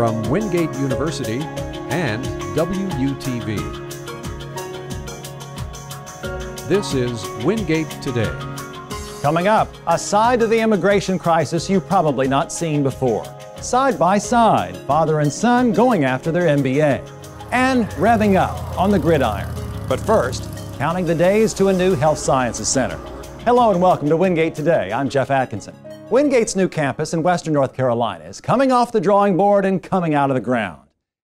from Wingate University and WUTV. This is Wingate Today. Coming up, a side to the immigration crisis you've probably not seen before. Side by side, father and son going after their MBA. And revving up on the gridiron. But first, counting the days to a new health sciences center. Hello and welcome to Wingate Today. I'm Jeff Atkinson. Wingate's new campus in Western North Carolina is coming off the drawing board and coming out of the ground.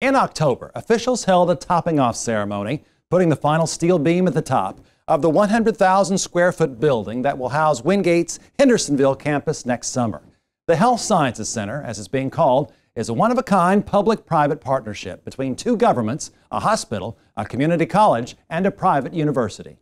In October, officials held a topping off ceremony, putting the final steel beam at the top of the 100,000 square foot building that will house Wingate's Hendersonville campus next summer. The Health Sciences Center, as it's being called, is a one of a kind public private partnership between two governments, a hospital, a community college, and a private university.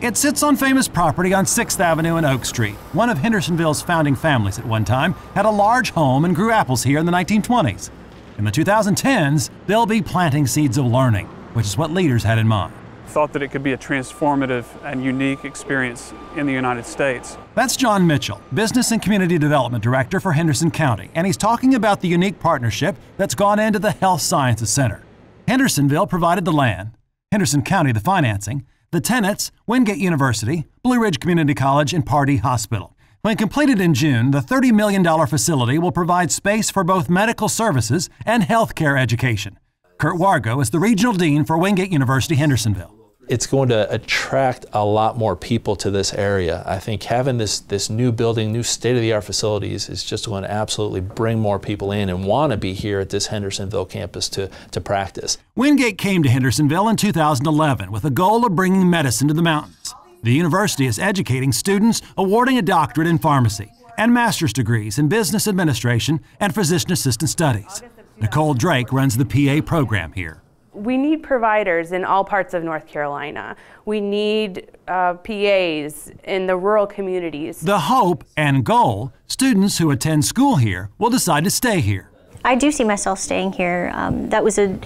It sits on famous property on 6th Avenue and Oak Street. One of Hendersonville's founding families at one time had a large home and grew apples here in the 1920s. In the 2010s, they'll be planting seeds of learning, which is what leaders had in mind. Thought that it could be a transformative and unique experience in the United States. That's John Mitchell, Business and Community Development Director for Henderson County, and he's talking about the unique partnership that's gone into the Health Sciences Center. Hendersonville provided the land, Henderson County the financing, the tenants, Wingate University, Blue Ridge Community College, and Pardee Hospital. When completed in June, the $30 million facility will provide space for both medical services and healthcare education. Kurt Wargo is the regional dean for Wingate University Hendersonville it's going to attract a lot more people to this area. I think having this this new building, new state-of-the-art facilities is just going to absolutely bring more people in and want to be here at this Hendersonville campus to, to practice. Wingate came to Hendersonville in 2011 with the goal of bringing medicine to the mountains. The university is educating students, awarding a doctorate in pharmacy and master's degrees in business administration and physician assistant studies. Nicole Drake runs the PA program here we need providers in all parts of North Carolina. We need uh, PAs in the rural communities. The hope and goal students who attend school here will decide to stay here. I do see myself staying here. Um, that was a,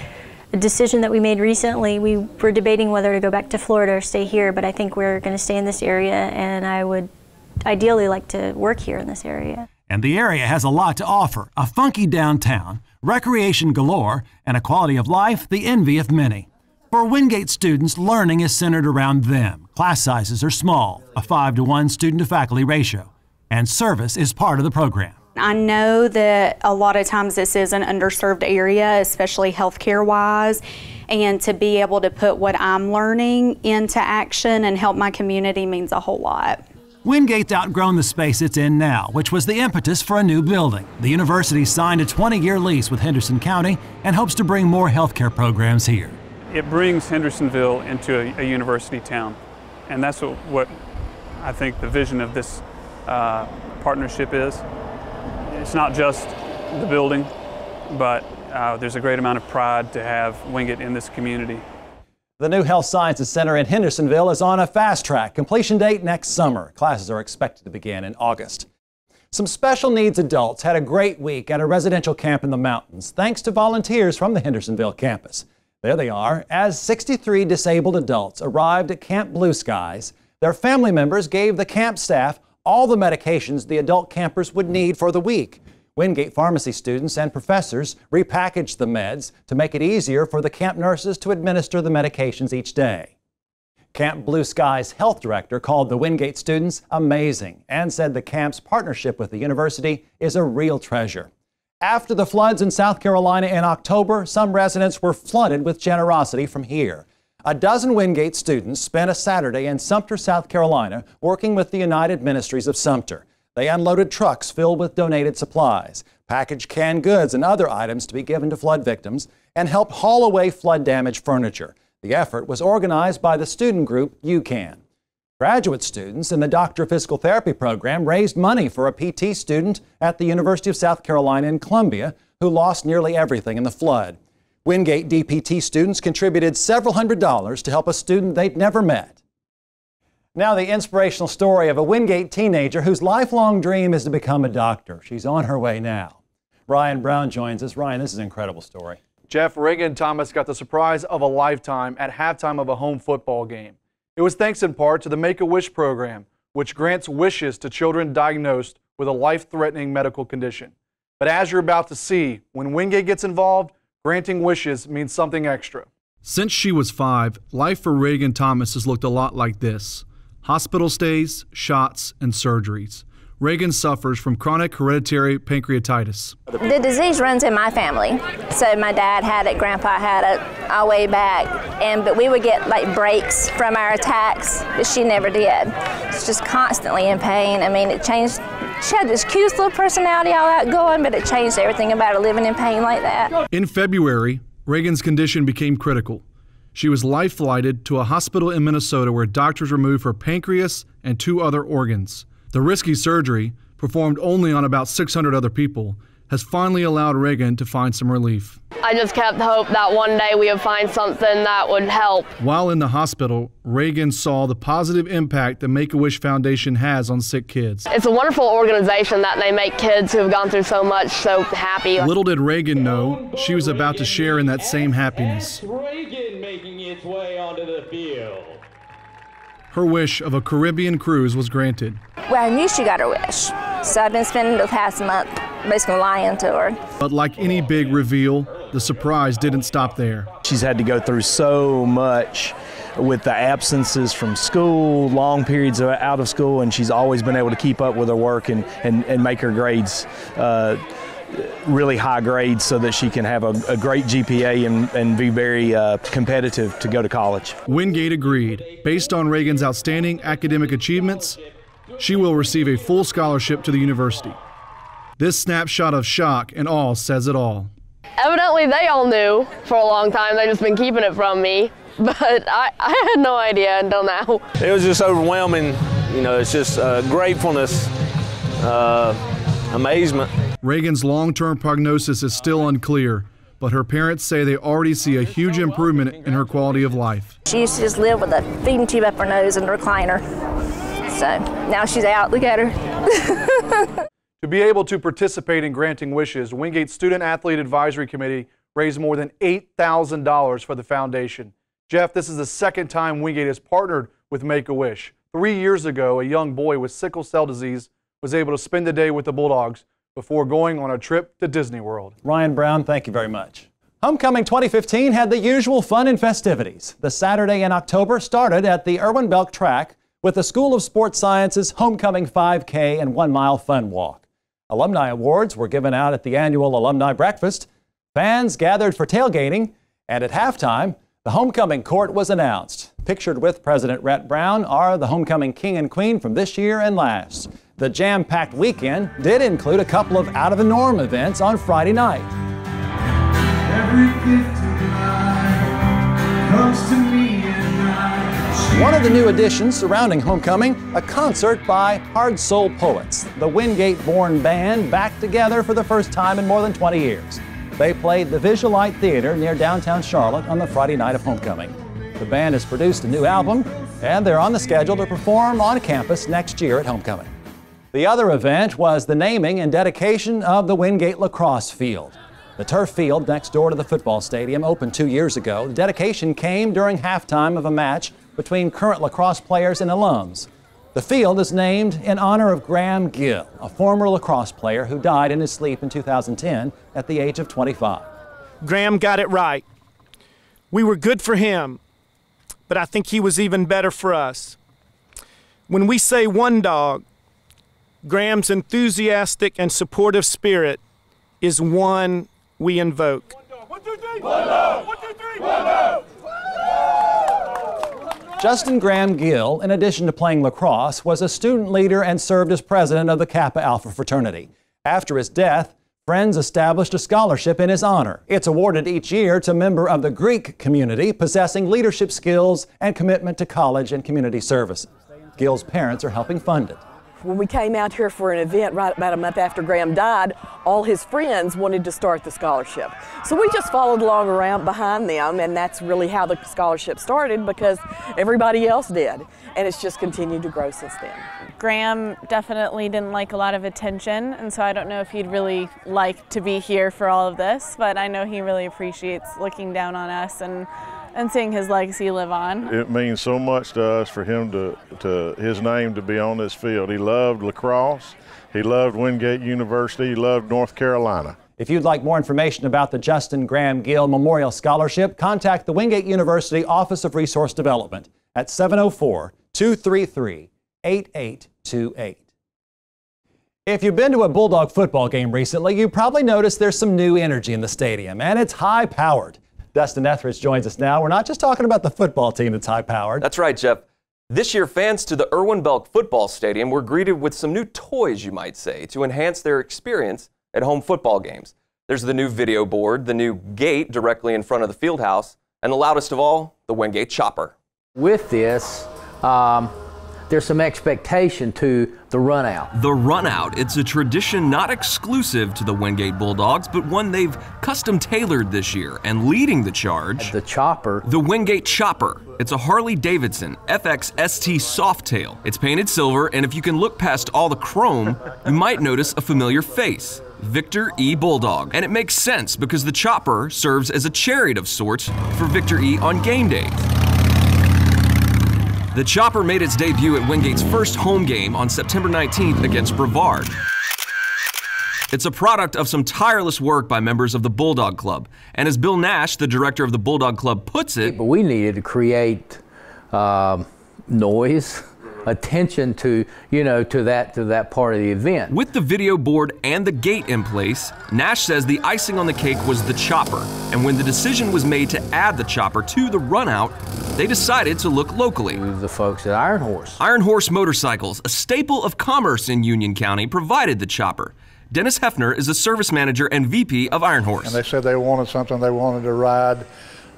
a, decision that we made recently. We were debating whether to go back to Florida or stay here, but I think we're going to stay in this area, and I would ideally like to work here in this area. And the area has a lot to offer a funky downtown recreation galore, and a quality of life the envy of many. For Wingate students, learning is centered around them. Class sizes are small, a 5 to 1 student to faculty ratio, and service is part of the program. I know that a lot of times this is an underserved area, especially healthcare wise, and to be able to put what I'm learning into action and help my community means a whole lot. Wingate's outgrown the space it's in now, which was the impetus for a new building. The university signed a 20 year lease with Henderson County and hopes to bring more healthcare programs here. It brings Hendersonville into a, a university town, and that's what, what, I think the vision of this uh, partnership is. It's not just the building, but uh, there's a great amount of pride to have Wingate in this community. The new Health Sciences Center in Hendersonville is on a fast track. Completion date next summer. Classes are expected to begin in August. Some special needs adults had a great week at a residential camp in the mountains thanks to volunteers from the Hendersonville campus. There they are. As 63 disabled adults arrived at Camp Blue Skies, their family members gave the camp staff all the medications the adult campers would need for the week. Wingate pharmacy students and professors repackaged the meds to make it easier for the camp nurses to administer the medications each day. Camp Blue Skies' health director called the Wingate students amazing and said the camp's partnership with the university is a real treasure. After the floods in South Carolina in October, some residents were flooded with generosity from here. A dozen Wingate students spent a Saturday in Sumter, South Carolina, working with the United Ministries of Sumter. They unloaded trucks filled with donated supplies, packaged canned goods and other items to be given to flood victims, and helped haul away flood damaged furniture. The effort was organized by the student group UCAN. Graduate students in the Doctor of Physical Therapy program raised money for a PT student at the University of South Carolina in Columbia who lost nearly everything in the flood. Wingate DPT students contributed several hundred dollars to help a student they'd never met. Now, the inspirational story of a Wingate teenager whose lifelong dream is to become a doctor. She's on her way now. Ryan Brown joins us. Ryan, this is an incredible story. Jeff Reagan Thomas got the surprise of a lifetime at halftime of a home football game. It was thanks in part to the Make a Wish program, which grants wishes to children diagnosed with a life threatening medical condition. But as you're about to see, when Wingate gets involved, granting wishes means something extra. Since she was five, life for Reagan Thomas has looked a lot like this hospital stays, shots, and surgeries. Reagan suffers from chronic hereditary pancreatitis. The disease runs in my family. So my dad had it, grandpa had it all the way back. And but we would get like breaks from our attacks, but she never did. She's just constantly in pain. I mean, it changed she had this cute little personality all outgoing, but it changed everything about her living in pain like that. In February, Reagan's condition became critical. She was life flighted to a hospital in Minnesota where doctors removed her pancreas and two other organs. The risky surgery, performed only on about 600 other people, has finally allowed Reagan to find some relief. I just kept hope that one day we would find something that would help. While in the hospital, Reagan saw the positive impact the Make a Wish Foundation has on sick kids. It's a wonderful organization that they make kids who have gone through so much so happy. Little did Reagan know she was about to share in that same happiness. Reagan making its way onto the field. Her wish of a Caribbean cruise was granted. Well, I knew she got her wish, so I've been spending the past month basically lying to her. But like any big reveal, the surprise didn't stop there. She's had to go through so much with the absences from school, long periods of out of school, and she's always been able to keep up with her work and, and, and make her grades uh, really high grades so that she can have a, a great GPA and, and be very uh, competitive to go to college. Wingate agreed. Based on Reagan's outstanding academic achievements, she will receive a full scholarship to the university. This snapshot of shock and awe says it all. Evidently, they all knew for a long time. They've just been keeping it from me. But I, I had no idea until now. It was just overwhelming. You know, it's just uh, gratefulness, uh, amazement. Reagan's long term prognosis is still unclear, but her parents say they already see a huge improvement in her quality of life. She used to just live with a feeding tube up her nose and a recliner. So now she's out. Look at her. to be able to participate in granting wishes, Wingate Student Athlete Advisory Committee raised more than $8,000 for the foundation. Jeff, this is the second time Wingate has partnered with Make a Wish. Three years ago, a young boy with sickle cell disease was able to spend the day with the Bulldogs before going on a trip to Disney World. Ryan Brown, thank you very much. Homecoming 2015 had the usual fun and festivities. The Saturday in October started at the Irwin Belk track with the School of Sports Sciences Homecoming 5K and One Mile Fun Walk. Alumni awards were given out at the annual alumni breakfast. Fans gathered for tailgating, and at halftime, the homecoming court was announced. Pictured with President Rhett Brown are the homecoming king and queen from this year and last. The jam packed weekend did include a couple of out of the norm events on Friday night. One of the new additions surrounding homecoming, a concert by Hardsoul Poets, the Wingate born band back together for the first time in more than 20 years. They played the Visualite Theater near downtown Charlotte on the Friday night of homecoming. The band has produced a new album, and they're on the schedule to perform on campus next year at homecoming. The other event was the naming and dedication of the Wingate lacrosse field. The turf field next door to the football stadium opened two years ago. The dedication came during halftime of a match between current lacrosse players and alums. The field is named in honor of Graham Gill, a former lacrosse player who died in his sleep in 2010 at the age of 25. Graham got it right. We were good for him, but I think he was even better for us. When we say one dog, Graham's enthusiastic and supportive spirit is one we invoke. Justin Graham Gill, in addition to playing lacrosse, was a student leader and served as president of the Kappa Alpha fraternity. After his death, Friends established a scholarship in his honor. It's awarded each year to a member of the Greek community possessing leadership skills and commitment to college and community service. Gill's parents are helping fund it when we came out here for an event right about a month after Graham died, all his friends wanted to start the scholarship. So we just followed along around behind them, and that's really how the scholarship started because everybody else did. And it's just continued to grow since then. Graham definitely didn't like a lot of attention, and so I don't know if he'd really like to be here for all of this, but I know he really appreciates looking down on us and and seeing his legacy live on. It means so much to us for him to, to his name to be on this field. He loved lacrosse. He loved Wingate University. He loved North Carolina. If you'd like more information about the Justin Graham Gill Memorial Scholarship, contact the Wingate University Office of Resource Development at 704 233 8828. If you've been to a Bulldog football game recently, you probably noticed there's some new energy in the stadium, and it's high powered. Dustin Etheridge joins us now. We're not just talking about the football team that's high powered. That's right, Jeff. This year, fans to the Irwin Belk Football Stadium were greeted with some new toys, you might say, to enhance their experience at home football games. There's the new video board, the new gate directly in front of the field house, and the loudest of all, the Wingate Chopper. With this, um, there's some expectation to the run out. The run out, it's a tradition not exclusive to the Wingate Bulldogs, but one they've custom tailored this year. And leading the charge, the chopper, the Wingate Chopper. It's a Harley Davidson FX ST Softail. It's painted silver, and if you can look past all the chrome, you might notice a familiar face. Victor E. Bulldog. And it makes sense because the chopper serves as a chariot of sorts for Victor E. on game days. The chopper made its debut at Wingate's first home game on September 19th against Brevard. It's a product of some tireless work by members of the Bulldog Club. And as Bill Nash, the director of the Bulldog Club, puts it, but we needed to create uh, noise, attention to you know to that to that part of the event. With the video board and the gate in place, Nash says the icing on the cake was the chopper. And when the decision was made to add the chopper to the runout, they decided to look locally. The folks at Iron Horse. Iron Horse Motorcycles, a staple of commerce in Union County, provided the chopper. Dennis Hefner is the service manager and VP of Iron Horse. And they said they wanted something they wanted to ride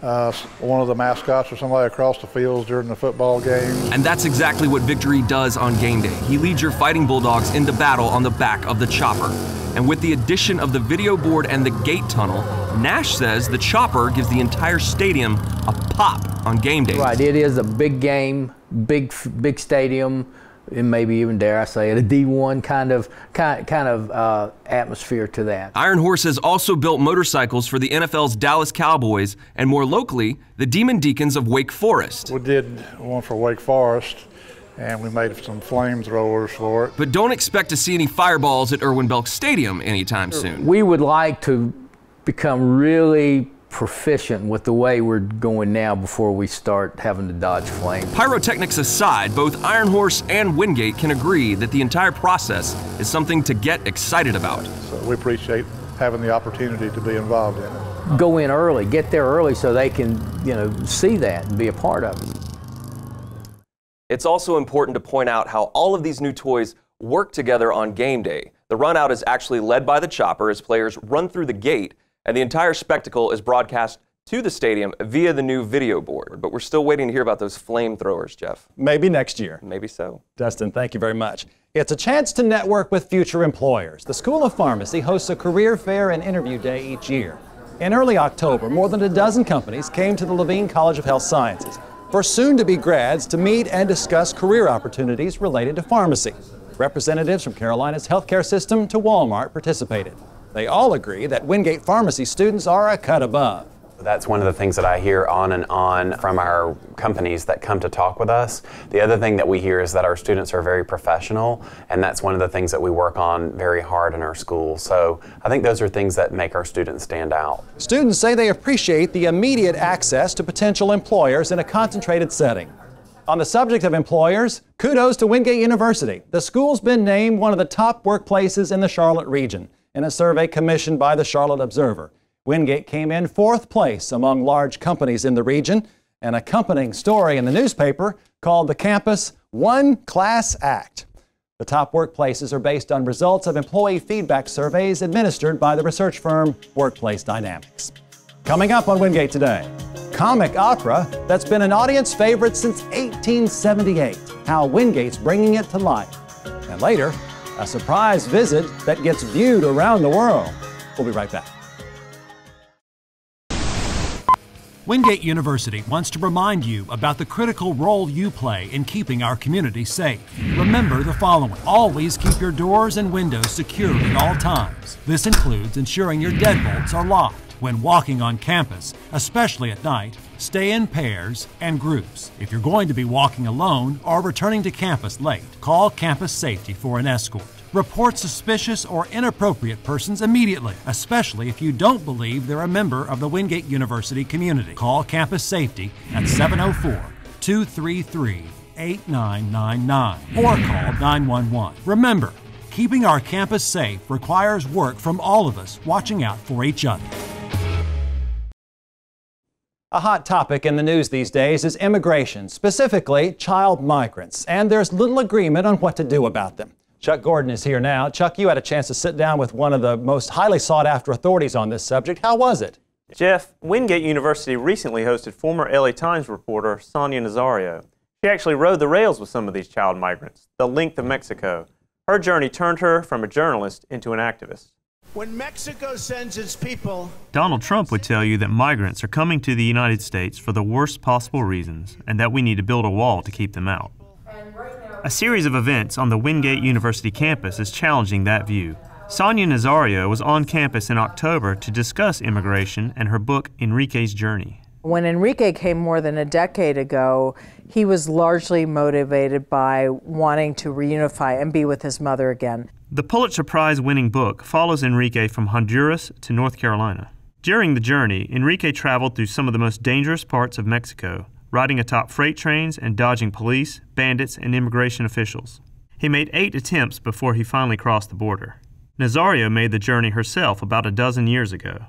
uh, one of the mascots or somebody across the fields during the football game. And that's exactly what Victory does on game day. He leads your fighting Bulldogs into battle on the back of the chopper. And with the addition of the video board and the gate tunnel, Nash says the chopper gives the entire stadium a pop on game day. Right, it is a big game, big big stadium and maybe even dare I say it, a D1 kind of kind, kind of uh, atmosphere to that. Iron Horse has also built motorcycles for the NFL's Dallas Cowboys and more locally, the Demon Deacons of Wake Forest. We did one for Wake Forest and we made some flamethrowers for it. But don't expect to see any fireballs at Irwin Belk Stadium anytime soon. We would like to become really proficient with the way we're going now before we start having to dodge flames. Pyrotechnics aside, both Iron Horse and Wingate can agree that the entire process is something to get excited about. So we appreciate having the opportunity to be involved in it. Go in early, get there early so they can, you know, see that and be a part of it. It's also important to point out how all of these new toys work together on game day. The run out is actually led by the chopper as players run through the gate and the entire spectacle is broadcast to the stadium via the new video board. But we're still waiting to hear about those flamethrowers, Jeff. Maybe next year. Maybe so. Dustin, thank you very much. It's a chance to network with future employers. The School of Pharmacy hosts a career fair and interview day each year. In early October, more than a dozen companies came to the Levine College of Health Sciences for soon to be grads to meet and discuss career opportunities related to pharmacy. Representatives from Carolinas healthcare system to Walmart participated. They all agree that Wingate Pharmacy students are a cut above. That's one of the things that I hear on and on from our companies that come to talk with us. The other thing that we hear is that our students are very professional, and that's one of the things that we work on very hard in our school. So I think those are things that make our students stand out. Students say they appreciate the immediate access to potential employers in a concentrated setting. On the subject of employers, kudos to Wingate University. The school's been named one of the top workplaces in the Charlotte region in a survey commissioned by the Charlotte Observer. Wingate came in fourth place among large companies in the region. An accompanying story in the newspaper called the campus One Class Act. The top workplaces are based on results of employee feedback surveys administered by the research firm Workplace Dynamics. Coming up on Wingate today, comic opera that's been an audience favorite since 1878, how Wingate's bringing it to life. And later, a surprise visit that gets viewed around the world. We'll be right back. Wingate University wants to remind you about the critical role you play in keeping our community safe. Remember the following always keep your doors and windows secured at all times. This includes ensuring your deadbolts are locked When walking on campus, especially at night, stay in pairs and groups. If you're going to be walking alone or returning to campus late, call campus safety for an escort. Report suspicious or inappropriate persons immediately, especially if you don't believe they're a member of the Wingate University community. Call campus safety at 704 233 8999 or call 911. Remember, keeping our campus safe requires work from all of us watching out for each other. A hot topic in the news these days is immigration, specifically child migrants, and there's little agreement on what to do about them. Chuck Gordon is here now. Chuck, you had a chance to sit down with one of the most highly sought after authorities on this subject. How was it? Jeff, Wingate University recently hosted former LA Times reporter Sonia Nazario. She actually rode the rails with some of these child migrants, the length of Mexico. Her journey turned her from a journalist into an activist. When Mexico sends its people. Donald Trump would tell you that migrants are coming to the United States for the worst possible reasons and that we need to build a wall to keep them out. A series of events on the Wingate University campus is challenging that view. Sonia Nazario was on campus in October to discuss immigration and her book, Enrique's Journey. When Enrique came more than a decade ago, he was largely motivated by wanting to reunify and be with his mother again. The Pulitzer Prize winning book follows Enrique from Honduras to North Carolina. During the journey, Enrique traveled through some of the most dangerous parts of Mexico, riding atop freight trains and dodging police, bandits, and immigration officials. He made eight attempts before he finally crossed the border. Nazario made the journey herself about a dozen years ago.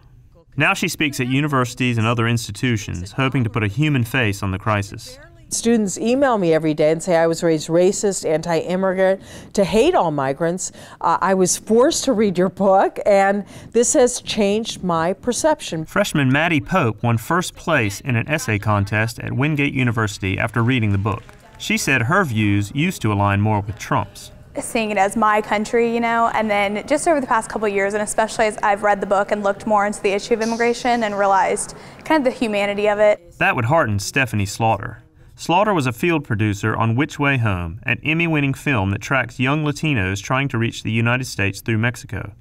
Now she speaks at universities and other institutions, hoping to put a human face on the crisis. Students email me every day and say I was raised racist, anti immigrant, to hate all migrants. Uh, I was forced to read your book, and this has changed my perception. Freshman Maddie Pope won first place in an essay contest at Wingate University after reading the book. She said her views used to align more with Trump's seeing it as my country, you know, and then just over the past couple years, and especially as I've read the book and looked more into the issue of immigration and realized kind of the humanity of it. That would hearten Stephanie Slaughter. Slaughter was a field producer on Which Way Home, an Emmy winning film that tracks young Latinos trying to reach the United States through Mexico.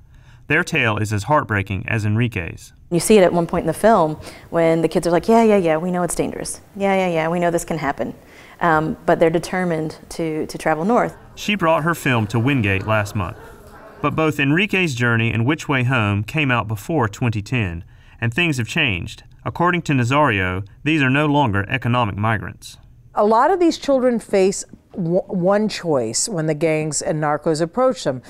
Their tale is as heartbreaking as Enrique's. You see it at one point in the film when the kids are like, Yeah, yeah, yeah, we know it's dangerous. Yeah, yeah, yeah, we know this can happen. Um, but they're determined to, to travel north. She brought her film to Wingate last month. But both Enrique's Journey and Which Way Home came out before 2010, and things have changed. According to Nazario, these are no longer economic migrants. A lot of these children face one choice when the gangs and narcos approach them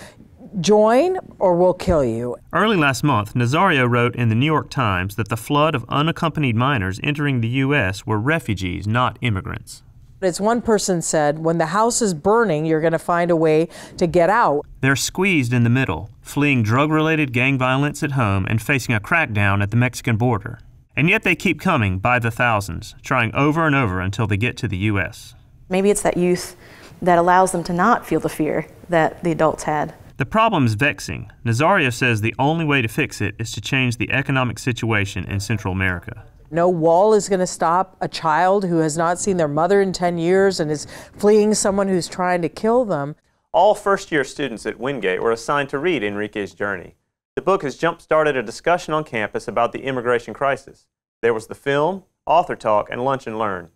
join or we'll kill you. Early last month, Nazario wrote in the New York Times that the flood of unaccompanied minors entering the U.S. were refugees, not immigrants. It's one person said, when the house is burning, you're going to find a way to get out. They're squeezed in the middle, fleeing drug related gang violence at home and facing a crackdown at the Mexican border. And yet they keep coming by the thousands, trying over and over until they get to the U.S. Maybe it's that youth that allows them to not feel the fear that the adults had. The problem is vexing. Nazario says the only way to fix it is to change the economic situation in Central America. No wall is going to stop a child who has not seen their mother in 10 years and is fleeing someone who's trying to kill them. All first year students at Wingate were assigned to read Enrique's Journey. The book has jump started a discussion on campus about the immigration crisis. There was the film, author talk, and lunch and learn.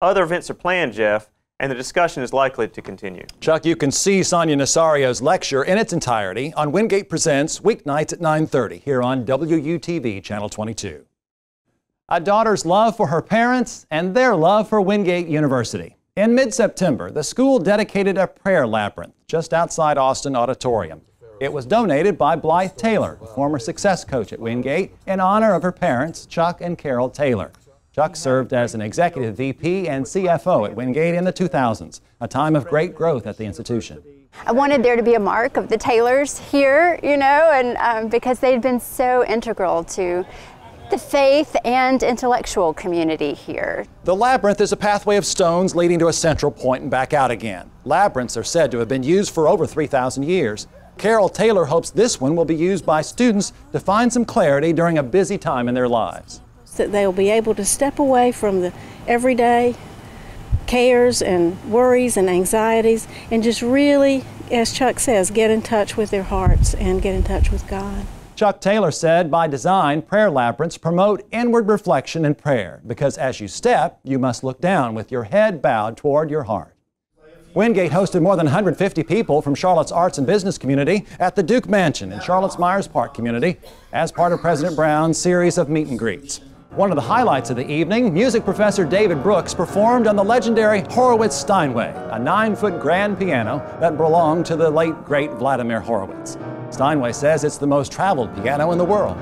Other events are planned, Jeff, and the discussion is likely to continue. Chuck, you can see Sonia Nazario's lecture in its entirety on Wingate Presents weeknights at 9:30 here on WUTV Channel 22. A daughter's love for her parents and their love for Wingate University. In mid-September, the school dedicated a prayer labyrinth just outside Austin Auditorium. It was donated by Blythe Taylor, former success coach at Wingate, in honor of her parents, Chuck and Carol Taylor. Chuck served as an executive VP and CFO at Wingate in the 2000s, a time of great growth at the institution. I wanted there to be a mark of the Taylors here, you know, and um, because they'd been so integral to the faith and intellectual community here. The labyrinth is a pathway of stones leading to a central point and back out again. Labyrinths are said to have been used for over 3,000 years. Carol Taylor hopes this one will be used by students to find some clarity during a busy time in their lives. That they'll be able to step away from the everyday cares and worries and anxieties and just really, as Chuck says, get in touch with their hearts and get in touch with God. Chuck Taylor said, by design, prayer labyrinths promote inward reflection and prayer because as you step, you must look down with your head bowed toward your heart. Wingate hosted more than 150 people from Charlotte's arts and business community at the Duke Mansion in Charlotte's Myers Park community as part of President Brown's series of meet and greets. One of the highlights of the evening, music professor David Brooks performed on the legendary Horowitz Steinway, a nine foot grand piano that belonged to the late great Vladimir Horowitz. Steinway says it's the most traveled piano in the world.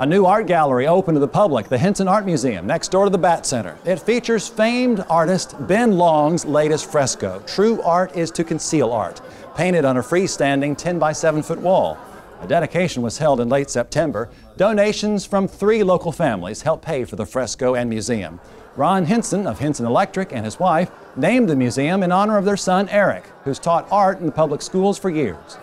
A new art gallery opened to the public, the Hinson Art Museum, next door to the Batte Center. It features famed artist Ben Long's latest fresco, True Art is to Conceal Art, painted on a freestanding 10 by 7 foot wall. A dedication was held in late September. Donations from three local families helped pay for the fresco and museum. Ron Hinson of Hinson Electric and his wife named the museum in honor of their son Eric, who's taught art in the public schools for years.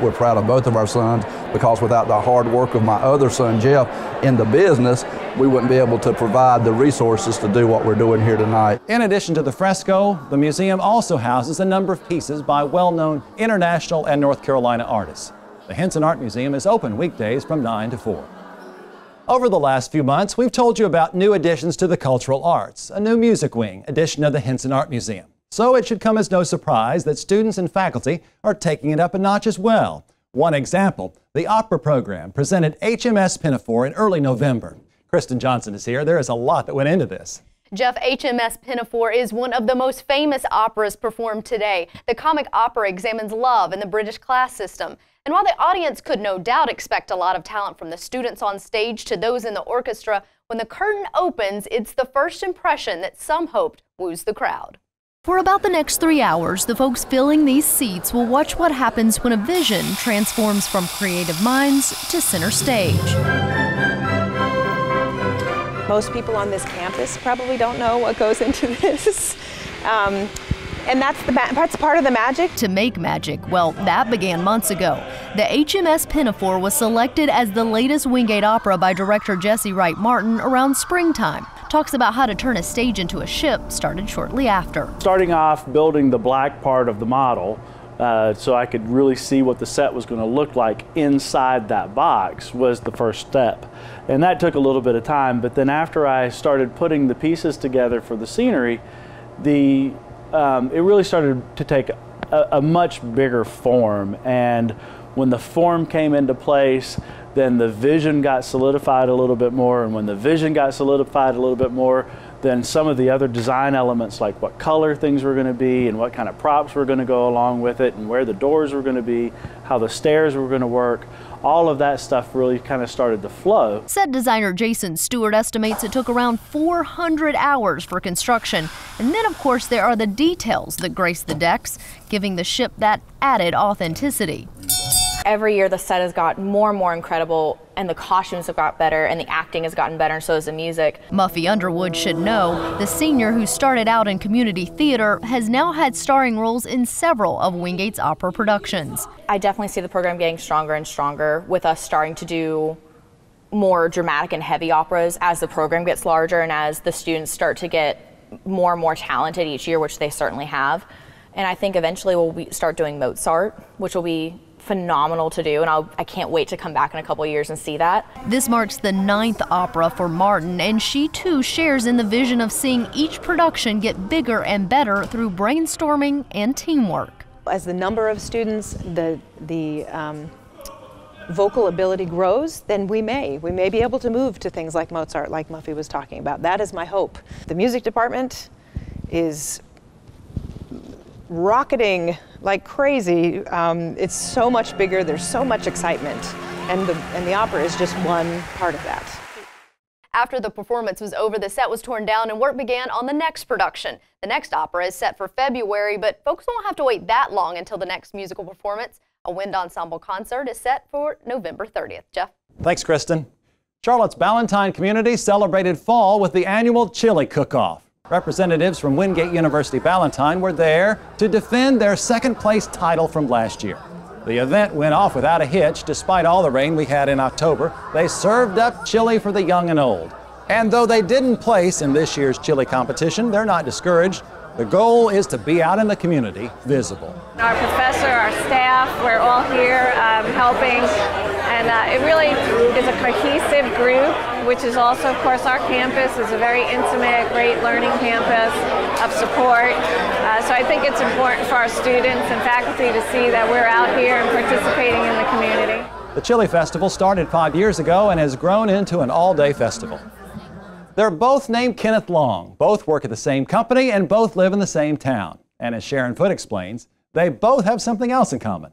We're proud of both of our sons because without the hard work of my other son Jeff in the business, we wouldn't be able to provide the resources to do what we're doing here tonight. In addition to the fresco, the museum also houses a number of pieces by well known international and North Carolina artists. The Hinson Art Museum is open weekdays from 9 to 4. Over the last few months, we've told you about new additions to the cultural arts, a new music wing addition of the Hinson Art Museum. So it should come as no surprise that students and faculty are taking it up a notch as well. One example, the opera program presented HMS Pinafore in early November. Kristen Johnson is here. There is a lot that went into this. Jeff, HMS Pinafore is one of the most famous operas performed today. The comic opera examines love in the British class system. And while the audience could no doubt expect a lot of talent from the students on stage to those in the orchestra, when the curtain opens, it's the first impression that some hoped woos the crowd. For about the next three hours, the folks filling these seats will watch what happens when a vision transforms from creative minds to center stage. Most people on this campus probably don't know what goes into this. Um, and that's the that's part of the magic. To make magic, well, that began months ago. The HMS Pinafore was selected as the latest Wingate opera by director Jesse Wright Martin around springtime. Talks about how to turn a stage into a ship started shortly after. Starting off building the black part of the model, uh, so I could really see what the set was going to look like inside that box was the first step. And that took a little bit of time, but then after I started putting the pieces together for the scenery, the um, it really started to take a, a much bigger form. And when the form came into place, then the vision got solidified a little bit more. And when the vision got solidified a little bit more, then some of the other design elements, like what color things were going to be and what kind of props were going to go along with it and where the doors were going to be, how the stairs were going to work, all of that stuff really kind of started to flow. Said designer Jason Stewart estimates it took around 400 hours for construction. And then, of course, there are the details that grace the decks, giving the ship that added authenticity. Every year the set has got more and more incredible and the costumes have got better and the acting has gotten better and so has the music. Muffy Underwood should know, the senior who started out in community theater has now had starring roles in several of Wingate's opera productions. I definitely see the program getting stronger and stronger with us starting to do more dramatic and heavy operas as the program gets larger and as the students start to get more and more talented each year, which they certainly have. And I think eventually we'll start doing Mozart, which will be phenomenal to do, and I'll, I can not wait to come back in a couple years and see that. This marks the ninth opera for Martin, and she too shares in the vision of seeing each production get bigger and better through brainstorming and teamwork. As the number of students, the, the um, vocal ability grows, then we may. We may be able to move to things like Mozart, like Muffy was talking about. That is my hope. The music department is rocketing like crazy. Um, it's so much bigger, there's so much excitement, and the, and the opera is just one part of that. After the performance was over, the set was torn down and work began on the next production. The next opera is set for February, but folks won't have to wait that long until the next musical performance. A wind ensemble concert is set for November 30th. Jeff? Thanks, Kristen. Charlotte's Ballantyne community celebrated fall with the annual chili cook-off. Representatives from Wingate University Ballantyne were there to defend their second place title from last year. The event went off without a hitch despite all the rain we had in October. They served up chili for the young and old. And though they didn't place in this year's chili competition, they're not discouraged. The goal is to be out in the community visible. Our professor, our staff, we're all here um, helping and uh, it really is a cohesive group, which is also, of course, our campus is a very intimate, great learning campus of support. Uh, so I think it's important for our students and faculty to see that we're out here and participating in the community. The Chili Festival started five years ago and has grown into an all-day festival. They're both named Kenneth Long. Both work at the same company and both live in the same town. And as Sharon Foote explains, they both have something else in common.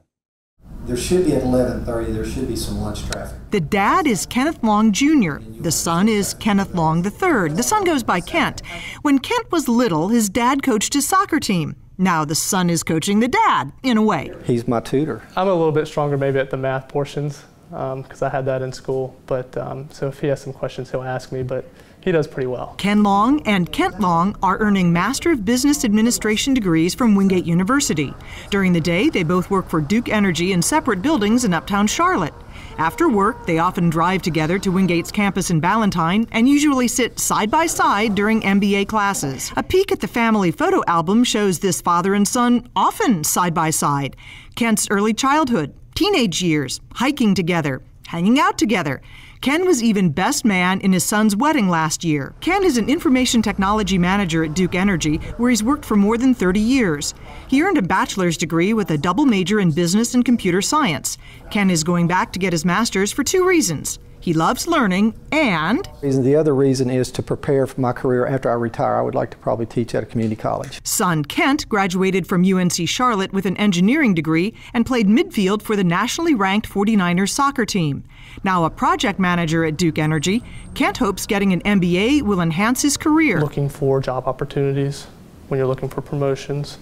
There should be at 11:30. There should be some lunch traffic. The dad is Kenneth Long Jr. The son is Kenneth Long III. The son goes by Kent. When Kent was little, his dad coached his soccer team. Now the son is coaching the dad, in a way. He's my tutor. I'm a little bit stronger maybe at the math portions because um, I had that in school. But um, so if he has some questions, he'll ask me. But he does pretty well. Ken Long and Kent Long are earning Master of Business Administration degrees from Wingate University. During the day, they both work for Duke Energy in separate buildings in uptown Charlotte. After work, they often drive together to Wingate's campus in Ballantyne and usually sit side by side during MBA classes. A peek at the family photo album shows this father and son often side by side. Kent's early childhood, teenage years, hiking together, hanging out together. Ken was even best man in his son's wedding last year. Ken is an information technology manager at Duke Energy, where he's worked for more than 30 years. He earned a bachelor's degree with a double major in business and computer science. Ken is going back to get his master's for two reasons. He loves learning and. The other reason is to prepare for my career after I retire. I would like to probably teach at a community college. Son Kent graduated from UNC Charlotte with an engineering degree and played midfield for the nationally ranked 49ers soccer team. Now a project manager at Duke Energy, Kent hopes getting an MBA will enhance his career. Looking for job opportunities when you're looking for promotions,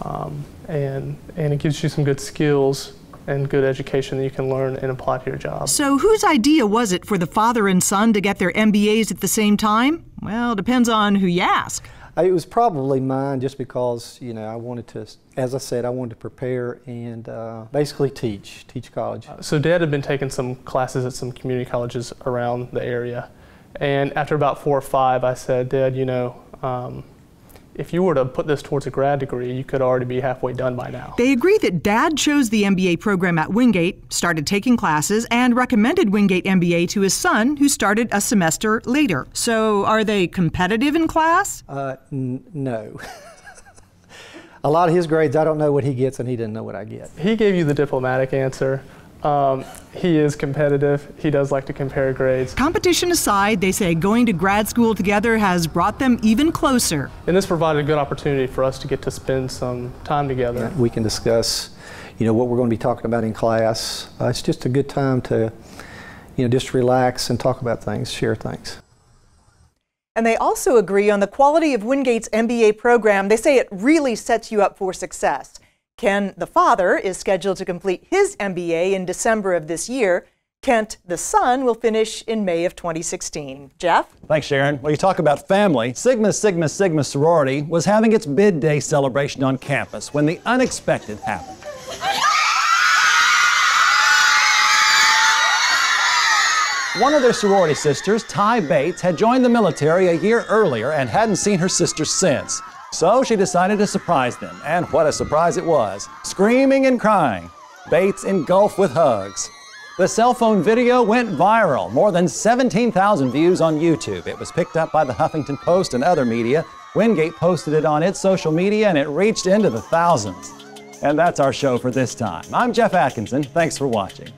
um, and, and it gives you some good skills and good education that you can learn and apply to your job. So, whose idea was it for the father and son to get their MBAs at the same time? Well, depends on who you ask. It was probably mine just because, you know, I wanted to, as I said, I wanted to prepare and uh, basically teach, teach college. So, Dad had been taking some classes at some community colleges around the area. And after about four or five, I said, Dad, you know, um, if you were to put this towards a grad degree, you could already be halfway done by now. They agree that Dad chose the MBA program at Wingate, started taking classes, and recommended Wingate MBA to his son, who started a semester later. So, are they competitive in class? Uh, n- no. a lot of his grades, I don't know what he gets, and he didn't know what I get. He gave you the diplomatic answer. Um, he is competitive. He does like to compare grades. Competition aside, they say going to grad school together has brought them even closer. And this provided a good opportunity for us to get to spend some time together. Yeah, we can discuss, you know, what we're going to be talking about in class. Uh, it's just a good time to, you know, just relax and talk about things, share things. And they also agree on the quality of Wingate's MBA program. They say it really sets you up for success. Ken, the father, is scheduled to complete his MBA in December of this year. Kent, the son, will finish in May of 2016. Jeff? Thanks, Sharon. Well, you talk about family. Sigma Sigma Sigma sorority was having its bid day celebration on campus when the unexpected happened. One of their sorority sisters, Ty Bates, had joined the military a year earlier and hadn't seen her sister since. So she decided to surprise them, and what a surprise it was. Screaming and crying, Bates engulfed with hugs. The cell phone video went viral, more than 17,000 views on YouTube. It was picked up by the Huffington Post and other media. Wingate posted it on its social media, and it reached into the thousands. And that's our show for this time. I'm Jeff Atkinson. Thanks for watching.